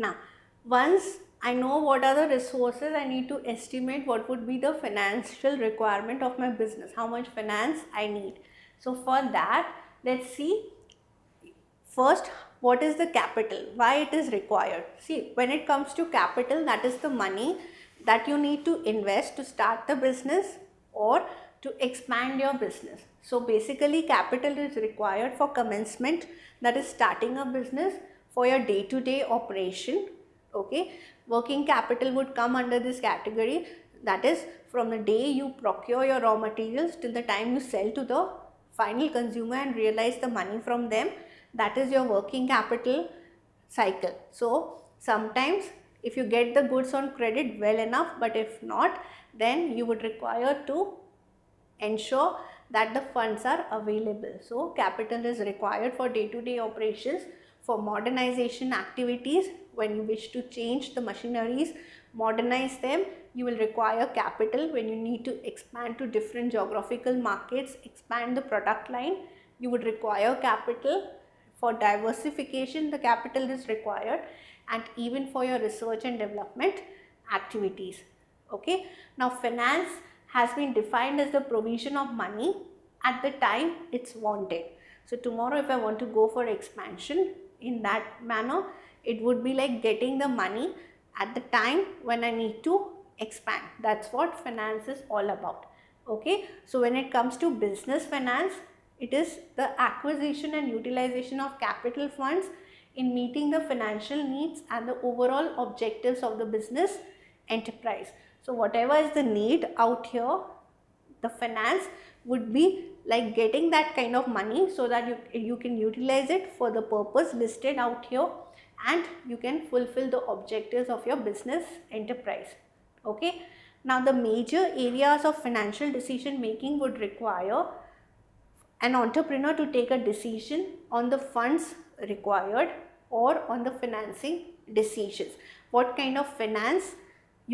Now, once I know what are the resources, I need to estimate what would be the financial requirement of my business, how much finance I need. So, for that, let's see first what is the capital, why it is required. See, when it comes to capital, that is the money that you need to invest to start the business or to expand your business. So basically capital is required for commencement that is starting a business for your day-to-day -day operation. Okay, working capital would come under this category that is from the day you procure your raw materials till the time you sell to the final consumer and realize the money from them that is your working capital cycle. So sometimes if you get the goods on credit well enough but if not then you would require to ensure that the funds are available. So, capital is required for day-to-day -day operations, for modernization activities, when you wish to change the machineries, modernize them, you will require capital when you need to expand to different geographical markets, expand the product line, you would require capital. For diversification, the capital is required and even for your research and development activities. Okay. Now, finance has been defined as the provision of money at the time it's wanted. So tomorrow if I want to go for expansion in that manner, it would be like getting the money at the time when I need to expand. That's what finance is all about. Okay. So when it comes to business finance, it is the acquisition and utilization of capital funds in meeting the financial needs and the overall objectives of the business enterprise. So whatever is the need out here, the finance would be like getting that kind of money so that you, you can utilize it for the purpose listed out here and you can fulfill the objectives of your business enterprise. Okay. Now the major areas of financial decision making would require an entrepreneur to take a decision on the funds required or on the financing decisions. What kind of finance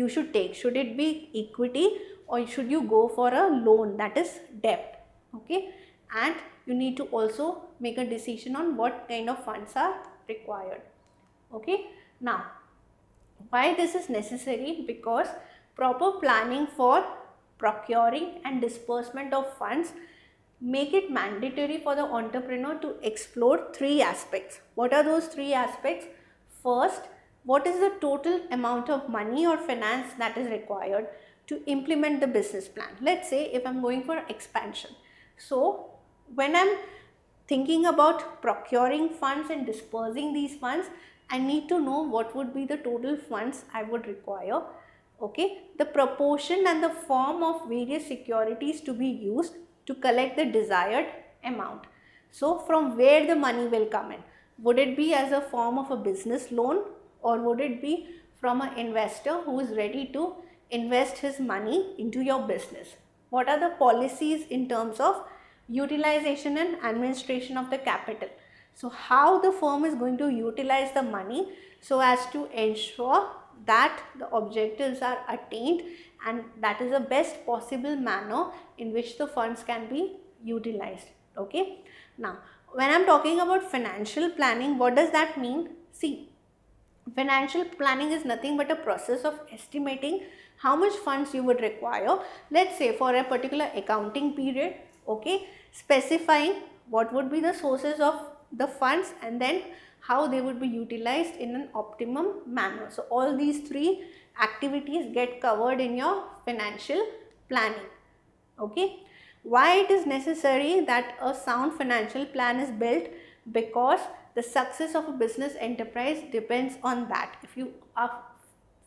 you should take. Should it be equity or should you go for a loan that is debt. Okay. And you need to also make a decision on what kind of funds are required. Okay. Now, why this is necessary? Because proper planning for procuring and disbursement of funds make it mandatory for the entrepreneur to explore three aspects. What are those three aspects? First, what is the total amount of money or finance that is required to implement the business plan. Let's say if I'm going for expansion. So, when I'm thinking about procuring funds and dispersing these funds, I need to know what would be the total funds I would require. Okay, the proportion and the form of various securities to be used to collect the desired amount. So, from where the money will come in? Would it be as a form of a business loan or would it be from an investor who is ready to invest his money into your business? What are the policies in terms of utilization and administration of the capital? So, how the firm is going to utilize the money so as to ensure that the objectives are attained and that is the best possible manner in which the funds can be utilized. Okay. Now, when I am talking about financial planning, what does that mean? See, Financial planning is nothing but a process of estimating how much funds you would require. Let's say for a particular accounting period, okay, specifying what would be the sources of the funds and then how they would be utilized in an optimum manner. So, all these three activities get covered in your financial planning. Okay. Why it is necessary that a sound financial plan is built? Because the success of a business enterprise depends on that. If you are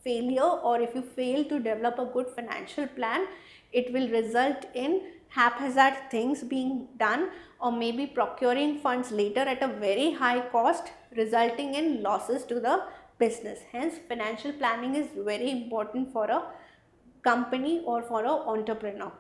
failure or if you fail to develop a good financial plan, it will result in haphazard things being done or maybe procuring funds later at a very high cost resulting in losses to the business. Hence, financial planning is very important for a company or for an entrepreneur.